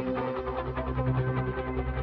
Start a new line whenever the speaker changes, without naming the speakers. すごい